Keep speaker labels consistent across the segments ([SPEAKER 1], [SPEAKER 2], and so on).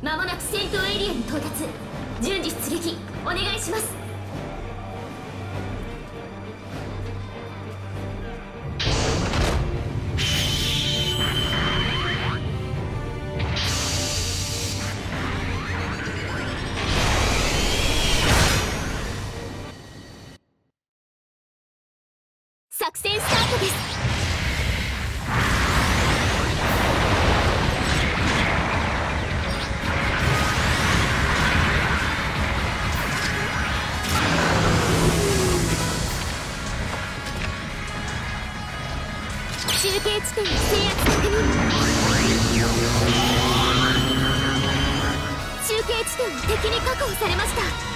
[SPEAKER 1] まもなく戦闘エリアに到達。順次出撃。お願いします。地点を敵に確保されました。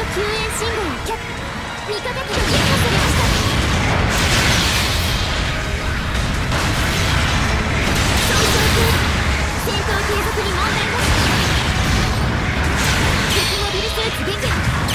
[SPEAKER 1] の救援信号を却味方機が撃破されました。損傷中継続に問題なし敵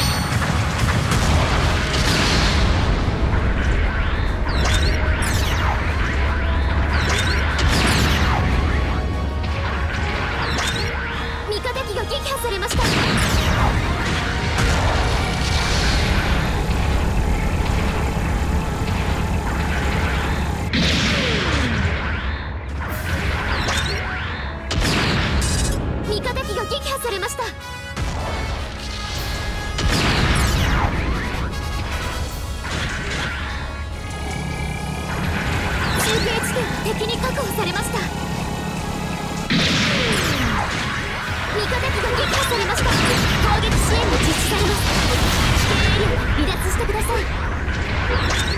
[SPEAKER 1] 敵に確保されました。味方機が撃破されました。攻撃支援が実施されます。危険離脱してください。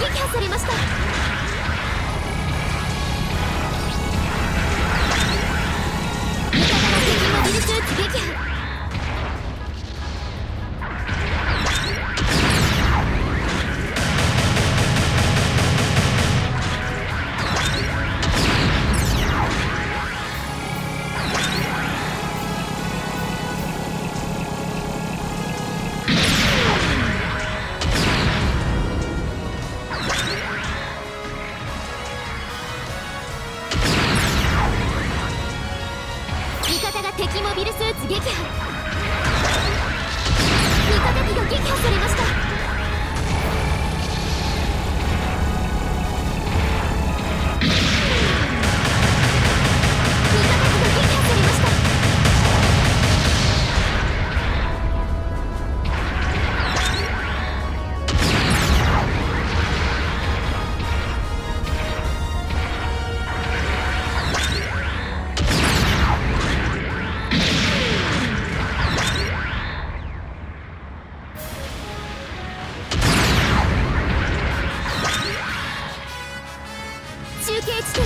[SPEAKER 1] 撃破されました。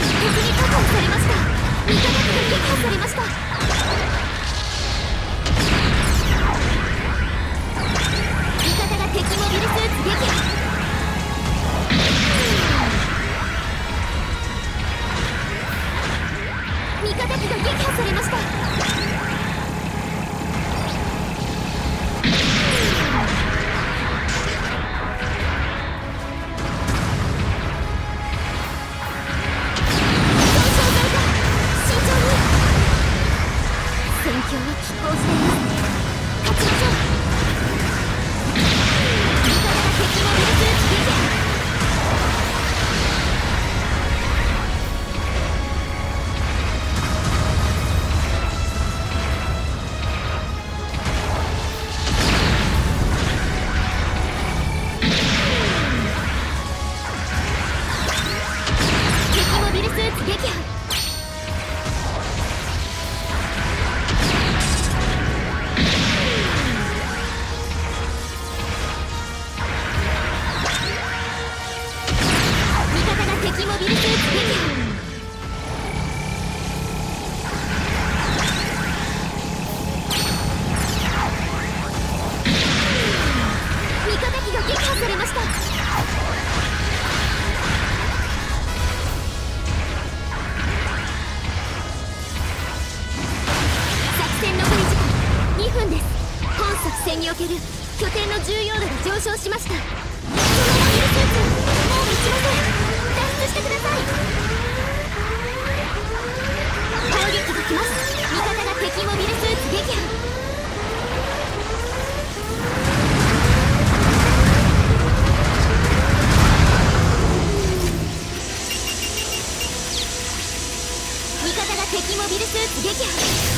[SPEAKER 1] 敵に確保されましたミトが撃破されました敵モビルスーツ撃破味方機が撃破されました。戦況は拮抗しています。ち撃波